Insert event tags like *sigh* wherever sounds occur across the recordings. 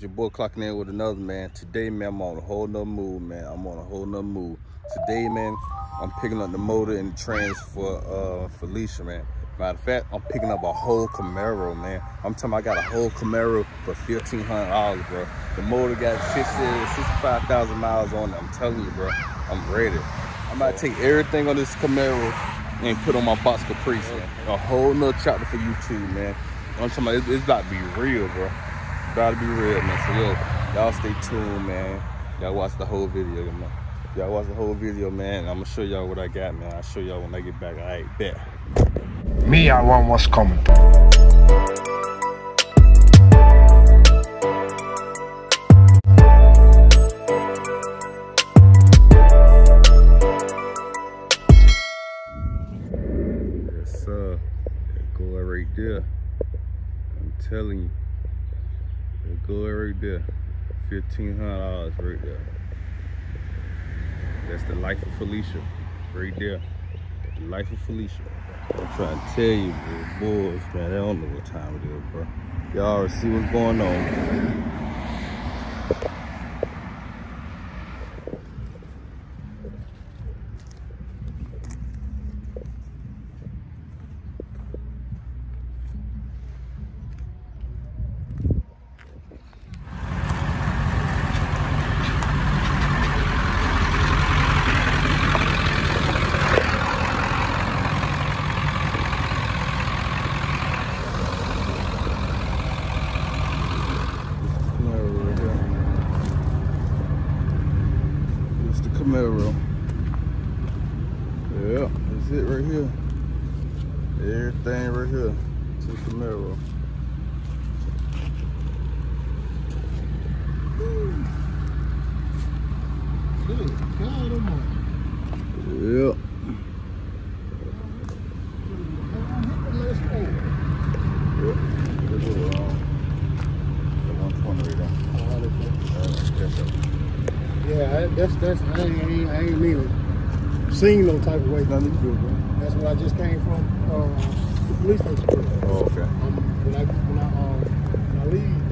Your boy clocking in with another man. Today, man, I'm on a whole nother move, man. I'm on a whole nother move. Today, man, I'm picking up the motor and the trans for uh Felicia, man. Matter of fact, I'm picking up a whole Camaro, man. I'm telling you, I got a whole Camaro for $1,500, bro. The motor got 60, 65,000 miles on it. I'm telling you, bro, I'm ready. I'm about to take everything on this Camaro and put on my box Caprice, man. A whole nother chapter for you too, man. I'm talking about, it's, it's about to be real, bro. About to be real, man. So, y'all stay tuned, man. Y'all watch the whole video, man. Y'all watch the whole video, man. I'm gonna show y'all what I got, man. I'll show y'all when I get back. All right, bet. Me, I want what's coming. Yes, sir. That go right there. I'm telling you. That go right there. Fifteen hundred dollars right there. That's the life of Felicia. Right there. The life of Felicia. I'm trying to tell you, bro. Boys, man, they don't know what time it is, bro. Y'all see what's going on right here. It's the Camaro. Yeah, it right here. Everything right here. It's the Camaro. Yep. Yep. That's what we're on. The 120 right there. Uh, that's it. Yeah, that's that's I ain't, I ain't, I ain't mean it. Seen no type of way. Nothing's good, bro. That's where I just came from. Uh, the police station. Oh, okay. Um, when I when I uh, when I leave,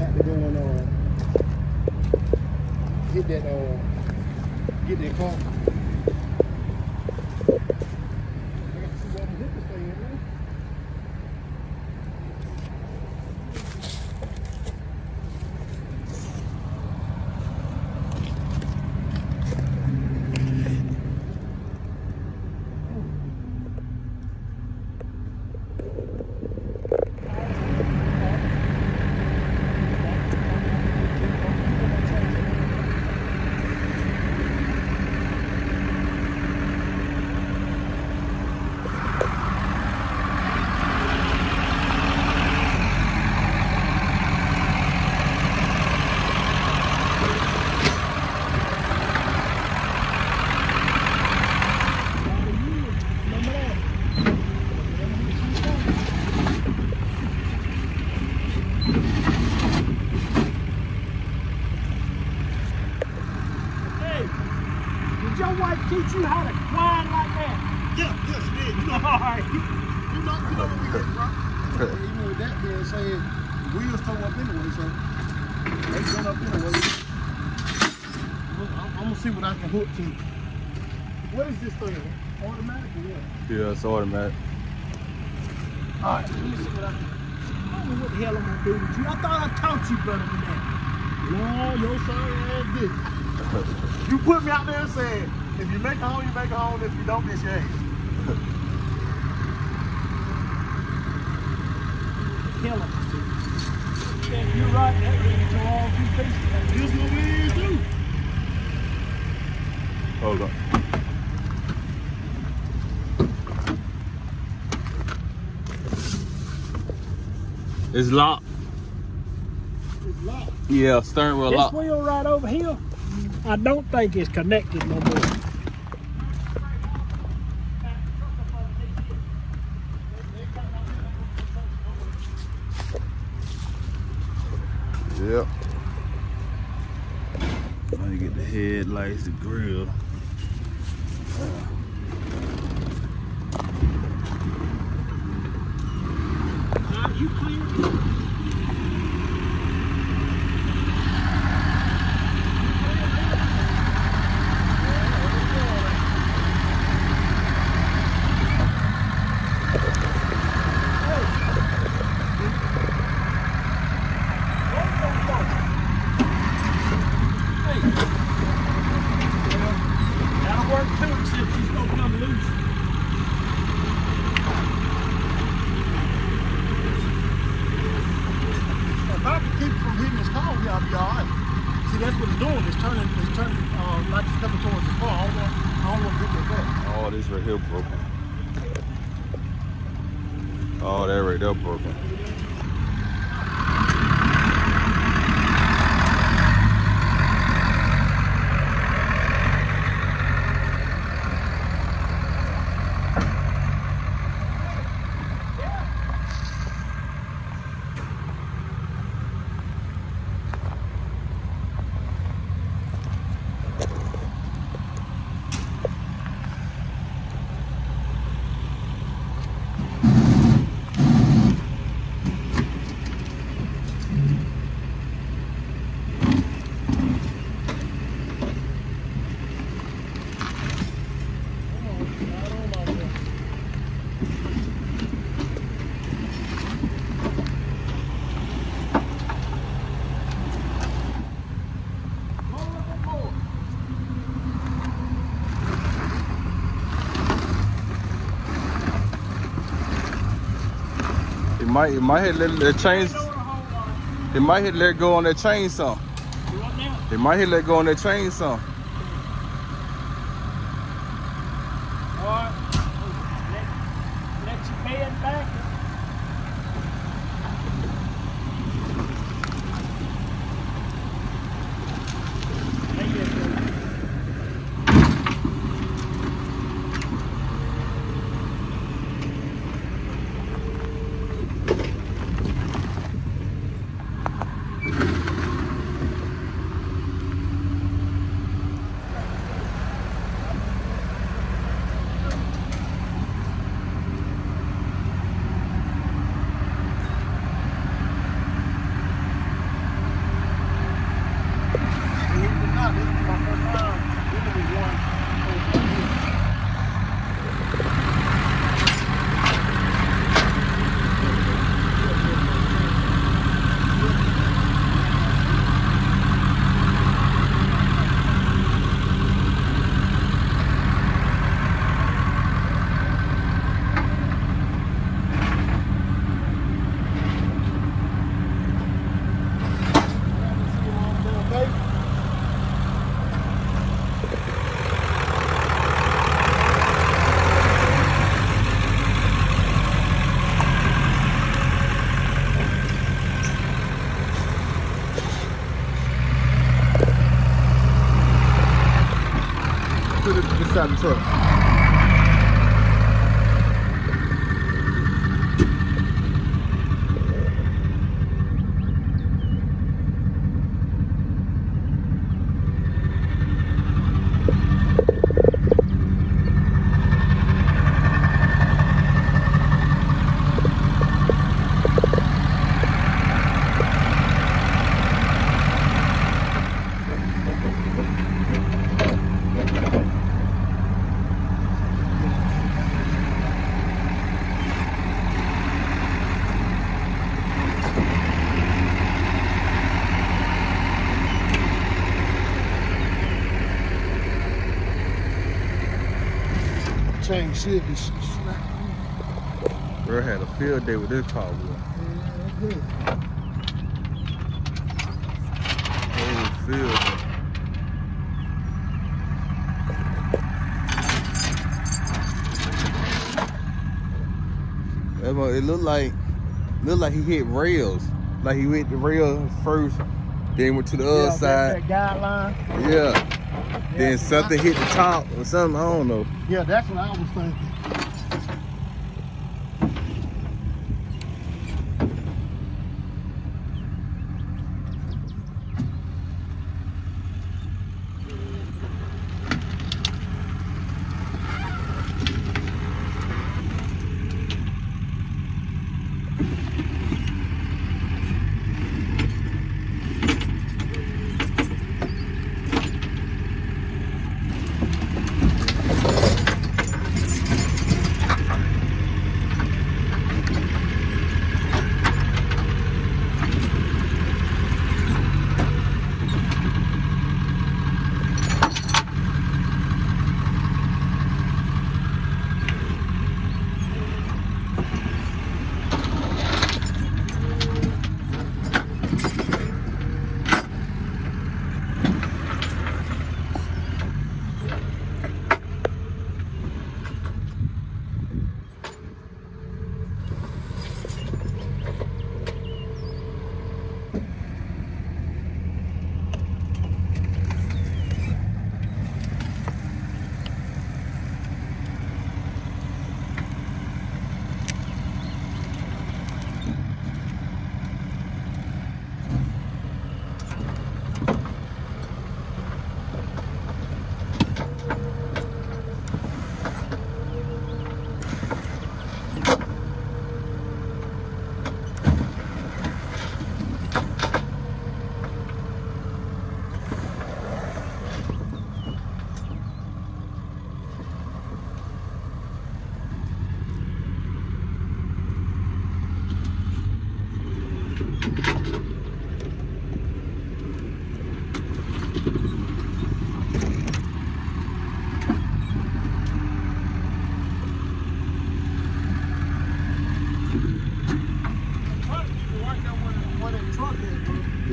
I have to go and uh, get that uh, get that car. I got to see where the hip is staying, man. Hey, did your wife teach you how to grind like that? Yeah, yes, it is. You know, All right. you know, you know what we get, bro. Yeah, Even said, wheels up anyway, so they going up anyway. I'm, I'm gonna see what I can hook to. What is this thing? Automatic or what? Yeah, it's automatic. All right, let me see what I can. I don't know what the hell I'm gonna do with you. I thought I taught you better than that. No, your sorry ass did. You put me out there and said, if you make a home, you make a home. If you don't, it's your ass. *laughs* right. That really tore all two faces. This what we do. Hold on. It's locked. It's locked. Yeah, steering wheel This locked. wheel right over here, I don't think it's connected no more. Yep. Now you get the headlights, the grill. You clear. car, yeah, I'll be all right. See, that's what it's doing. It's turning, it's turning, uh, like coming towards the car. I don't want, I don't want to hit that back. Oh, this right here broken. Oh, that right there broken. Come on, I don't like that. Go a little bit more. It might, it might hit let, the line. It might hit let go on that chain some. Do what now? It might hit let go on that chain it Chain should be snapped. Bro had a field day with this car, boy. Whole field day. It looked like, looked like he hit rails. Like he went the rail first, then went to the other side. That, that guideline. Yeah. Then something hit the top or something. I don't know. Yeah, that's what I was thinking.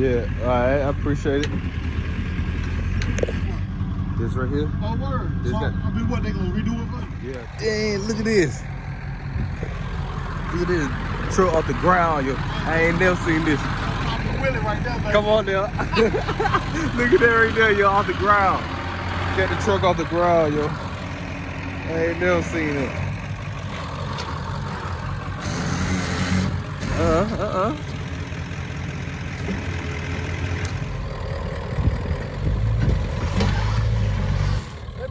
Right, I appreciate it. This right here? Oh, word. This So, got- I mean, what, they gonna redo it for? Yeah. Dang, look at this. Look at this. Truck off the ground, yo. I ain't never seen this. Right there, baby. Come on now. *laughs* look at that right there, yo, off the ground. Got the truck off the ground, yo. I ain't never seen it. Uh, uh, uh. Let me know when you get to the end.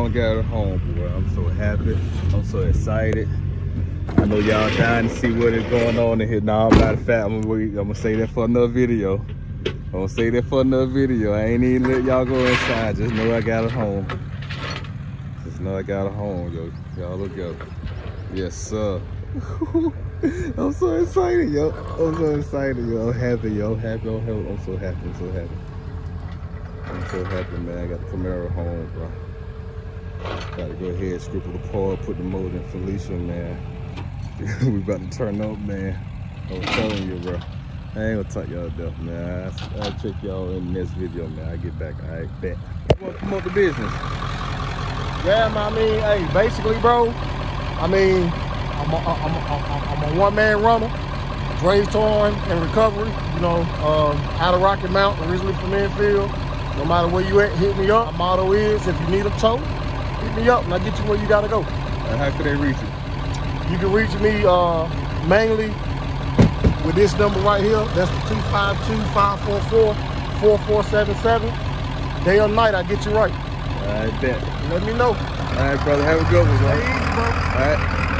Finally got her home, boy. I'm so happy. I'm so excited. I know y'all dying to see what is going on in here. Nah, matter of fact, I'm gonna, I'm gonna say that for another video. I'm gonna say that for another video. I ain't even let y'all go inside. Just know I got her home. Just know I got her home, yo. Y'all look up. Yes, sir. *laughs* I'm so excited, yo. I'm so excited, yo. I'm happy, yo. I'm happy. I'm happy. I'm so happy. I'm so happy. I'm so happy, man. I got the Camaro home, bro. Gotta go ahead, strip the apart, put the motor in Felicia, man. *laughs* we about to turn up, man. I was telling you, bro. I ain't gonna talk y'all death, man. I'll, I'll check y'all in the next video, man. I get back. I bet. Want to promote the business? Yeah, I mean, hey, basically, bro, I mean, I'm a, I'm a, I'm a one-man runner, Dre's Towing and Recovery, you know, um, out of Rocky Mount, originally from Enfield. No matter where you at, hit me up. My motto is, if you need a tow, hit me up and I'll get you where you gotta go. And how could they reach you? You can reach me uh, mainly with this number right here. That's the 252-544-4477. Day or night, I get you right. I bet. Let me know. All right, brother. Have a good one, bro. Hey, easy, bro. All right.